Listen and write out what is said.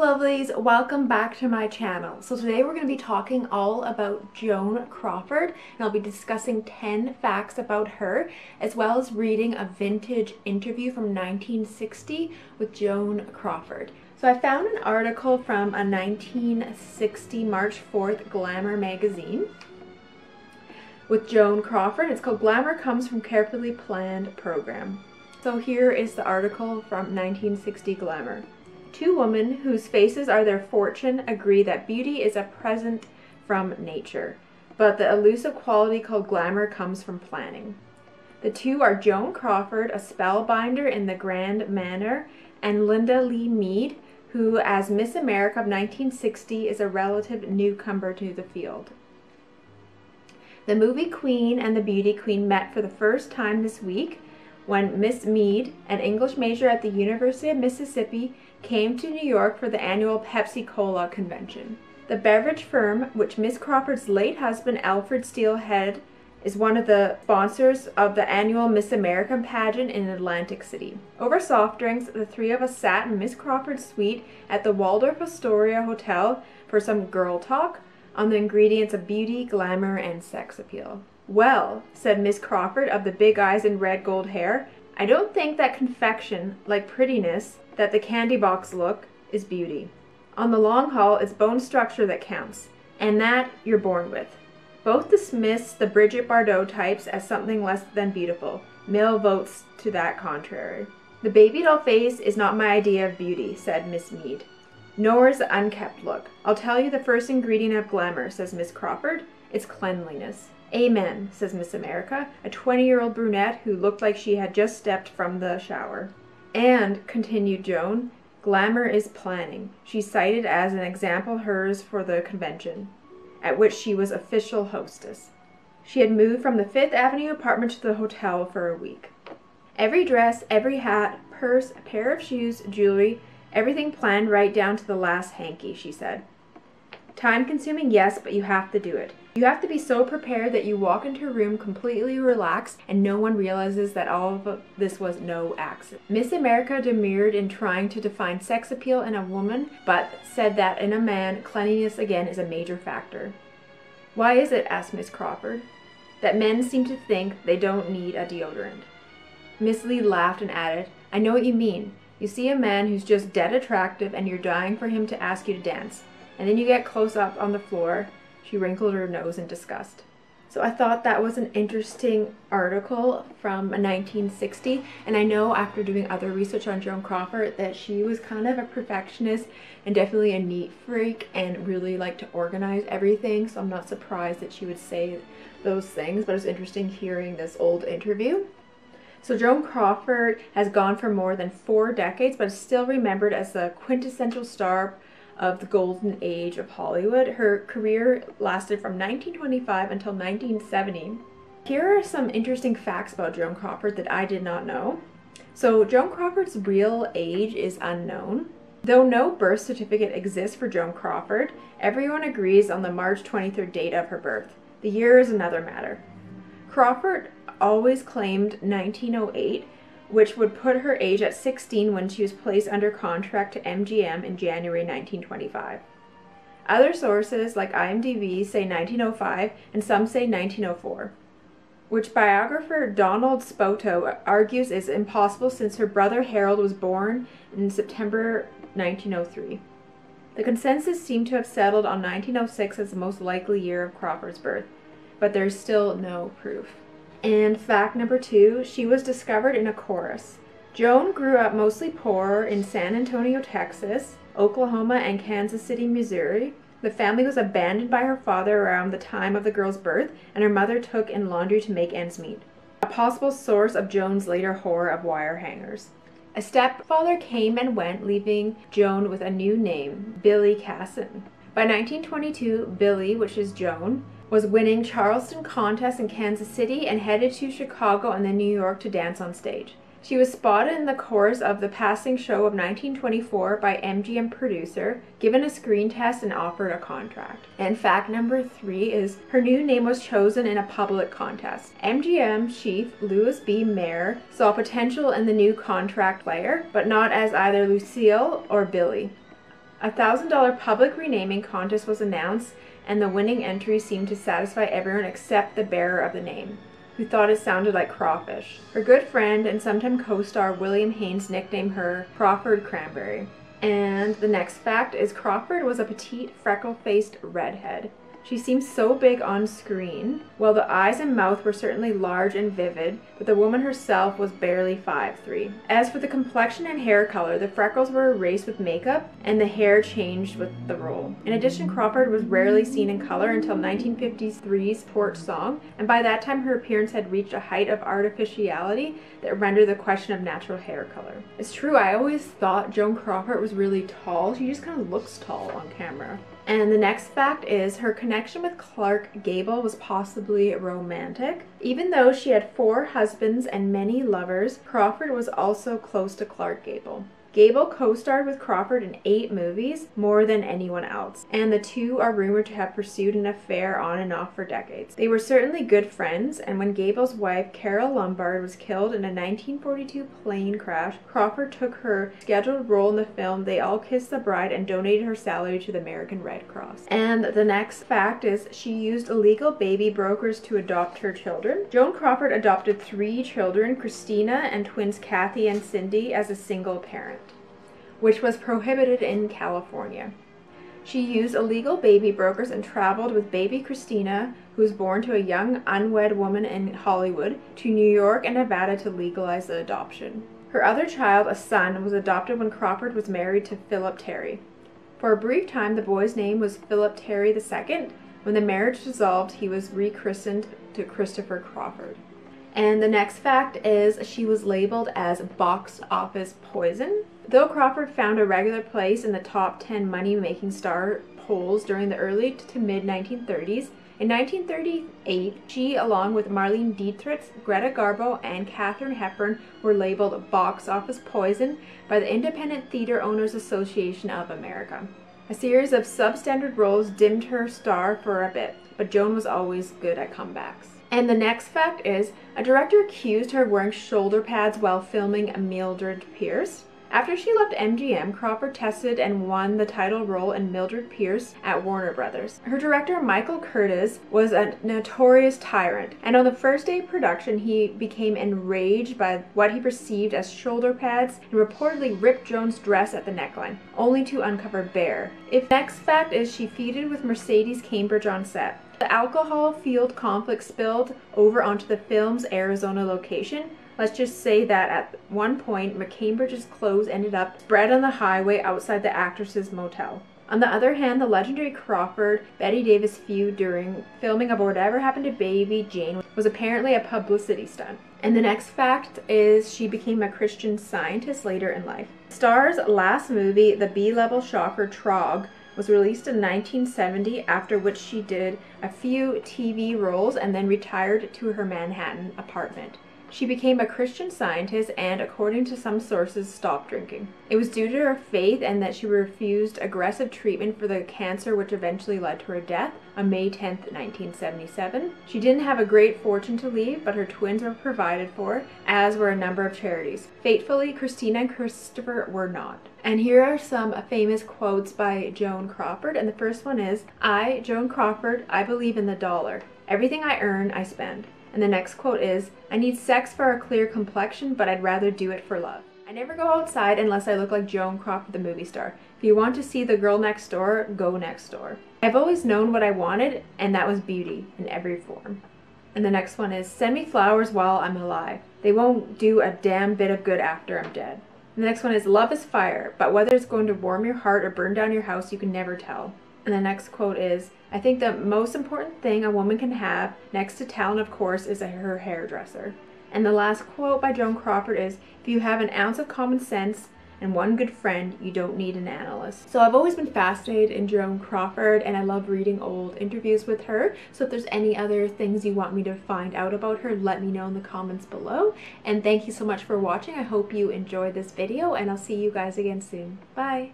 lovelies, welcome back to my channel. So today we're going to be talking all about Joan Crawford and I'll be discussing 10 facts about her as well as reading a vintage interview from 1960 with Joan Crawford. So I found an article from a 1960 March 4th Glamour magazine with Joan Crawford. It's called Glamour Comes from Carefully Planned Program. So here is the article from 1960 Glamour. Two women whose faces are their fortune agree that beauty is a present from nature, but the elusive quality called glamour comes from planning. The two are Joan Crawford, a spellbinder in the grand manner, and Linda Lee Mead, who, as Miss America of 1960, is a relative newcomer to the field. The movie queen and the beauty queen met for the first time this week when Miss Mead, an English major at the University of Mississippi, came to New York for the annual Pepsi Cola convention. The beverage firm, which Miss Crawford's late husband Alfred Steele head, is one of the sponsors of the annual Miss America pageant in Atlantic City. Over soft drinks, the three of us sat in Miss Crawford's suite at the Waldorf Astoria Hotel for some girl talk on the ingredients of beauty, glamour, and sex appeal. Well, said Miss Crawford of the big eyes and red gold hair, I don't think that confection, like prettiness, that the candy box look is beauty. On the long haul, it's bone structure that counts, and that you're born with. Both dismiss the Brigitte Bardot types as something less than beautiful. Mill votes to that contrary. The baby doll face is not my idea of beauty, said Miss Mead. Nor is the unkept look. I'll tell you the first ingredient of glamour, says Miss Crawford. It's cleanliness. Amen, says Miss America, a 20 year old brunette who looked like she had just stepped from the shower. And, continued Joan, glamour is planning. She cited as an example hers for the convention, at which she was official hostess. She had moved from the Fifth Avenue apartment to the hotel for a week. Every dress, every hat, purse, a pair of shoes, jewelry, everything planned right down to the last hanky, she said. Time consuming, yes, but you have to do it. You have to be so prepared that you walk into a room completely relaxed and no one realizes that all of this was no accident. Miss America demurred in trying to define sex appeal in a woman, but said that in a man, cleanliness again is a major factor. Why is it, asked Miss Crawford, that men seem to think they don't need a deodorant? Miss Lee laughed and added, I know what you mean. You see a man who's just dead attractive and you're dying for him to ask you to dance. And then you get close up on the floor she wrinkled her nose in disgust. So I thought that was an interesting article from 1960 and I know after doing other research on Joan Crawford that she was kind of a perfectionist and definitely a neat freak and really liked to organize everything so I'm not surprised that she would say those things but it's interesting hearing this old interview. So Joan Crawford has gone for more than four decades but is still remembered as the quintessential star of the golden age of Hollywood. Her career lasted from 1925 until 1970. Here are some interesting facts about Joan Crawford that I did not know. So Joan Crawford's real age is unknown. Though no birth certificate exists for Joan Crawford, everyone agrees on the March 23rd date of her birth. The year is another matter. Crawford always claimed 1908 which would put her age at 16 when she was placed under contract to MGM in January 1925. Other sources, like IMDb, say 1905 and some say 1904, which biographer Donald Spoto argues is impossible since her brother Harold was born in September 1903. The consensus seemed to have settled on 1906 as the most likely year of Crawford's birth, but there's still no proof. And fact number two, she was discovered in a chorus. Joan grew up mostly poor in San Antonio, Texas, Oklahoma, and Kansas City, Missouri. The family was abandoned by her father around the time of the girl's birth, and her mother took in laundry to make ends meet. A possible source of Joan's later horror of wire hangers. A stepfather came and went, leaving Joan with a new name, Billie Cassin. By 1922, Billie, which is Joan, was winning Charleston contests in Kansas City and headed to Chicago and then New York to dance on stage. She was spotted in the chorus of The Passing Show of 1924 by MGM producer, given a screen test, and offered a contract. And fact number three is her new name was chosen in a public contest. MGM chief Louis B. Mayer saw potential in the new contract player, but not as either Lucille or Billie. A $1,000 public renaming contest was announced, and the winning entry seemed to satisfy everyone except the bearer of the name, who thought it sounded like crawfish. Her good friend and sometime co star William Haines nicknamed her Crawford Cranberry. And the next fact is Crawford was a petite, freckle faced redhead. She seemed so big on screen. While the eyes and mouth were certainly large and vivid, but the woman herself was barely 5'3. As for the complexion and hair color, the freckles were erased with makeup and the hair changed with the role. In addition, Crawford was rarely seen in color until 1953's Torch Song, and by that time her appearance had reached a height of artificiality that rendered the question of natural hair color. It's true, I always thought Joan Crawford was really tall. She just kind of looks tall on camera. And the next fact is her connection with Clark Gable was possibly romantic. Even though she had four husbands and many lovers, Crawford was also close to Clark Gable. Gable co-starred with Crawford in eight movies, more than anyone else, and the two are rumored to have pursued an affair on and off for decades. They were certainly good friends, and when Gable's wife, Carole Lombard, was killed in a 1942 plane crash, Crawford took her scheduled role in the film They All Kissed the Bride and donated her salary to the American Red Cross. And the next fact is she used illegal baby brokers to adopt her children. Joan Crawford adopted three children, Christina and twins Kathy and Cindy, as a single parent which was prohibited in California. She used illegal baby brokers and traveled with baby Christina, who was born to a young unwed woman in Hollywood, to New York and Nevada to legalize the adoption. Her other child, a son, was adopted when Crawford was married to Philip Terry. For a brief time, the boy's name was Philip Terry II. When the marriage dissolved, he was rechristened to Christopher Crawford. And the next fact is she was labeled as box office poison. Though Crawford found a regular place in the top 10 money making star polls during the early to mid 1930s, in 1938, she, along with Marlene Dietrich, Greta Garbo, and Katharine Hepburn, were labeled box office poison by the Independent Theater Owners Association of America. A series of substandard roles dimmed her star for a bit, but Joan was always good at comebacks. And the next fact is a director accused her of wearing shoulder pads while filming Mildred Pierce. After she left MGM, Crawford tested and won the title role in Mildred Pierce at Warner Brothers. Her director, Michael Curtiz, was a notorious tyrant, and on the first day of production, he became enraged by what he perceived as shoulder pads and reportedly ripped Joan's dress at the neckline, only to uncover bare. If next fact is she feuded with Mercedes McCambridge on set. The alcohol fueled conflict spilled over onto the film's Arizona location. Let's just say that at one point, McCambridge's clothes ended up spread on the highway outside the actress's motel. On the other hand, the legendary Crawford Bette Davis feud during filming of Whatever Happened to Baby Jane was apparently a publicity stunt. And the next fact is she became a Christian scientist later in life. Star's last movie, the B-level shocker Trog, was released in 1970, after which she did a few TV roles and then retired to her Manhattan apartment. She became a Christian scientist and, according to some sources, stopped drinking. It was due to her faith and that she refused aggressive treatment for the cancer which eventually led to her death on May 10, 1977. She didn't have a great fortune to leave, but her twins were provided for, as were a number of charities. Fatefully, Christina and Christopher were not. And here are some famous quotes by Joan Crawford, and the first one is, I, Joan Crawford, I believe in the dollar. Everything I earn, I spend. And the next quote is, I need sex for a clear complexion, but I'd rather do it for love. I never go outside unless I look like Joan Crawford, the movie star. If you want to see the girl next door, go next door. I've always known what I wanted, and that was beauty in every form. And the next one is, send me flowers while I'm alive. They won't do a damn bit of good after I'm dead. And the next one is, love is fire, but whether it's going to warm your heart or burn down your house, you can never tell. And the next quote is I think the most important thing a woman can have, next to talent, of course, is her hairdresser. And the last quote by Joan Crawford is If you have an ounce of common sense and one good friend, you don't need an analyst. So I've always been fascinated in Joan Crawford and I love reading old interviews with her. So if there's any other things you want me to find out about her, let me know in the comments below. And thank you so much for watching. I hope you enjoyed this video and I'll see you guys again soon. Bye!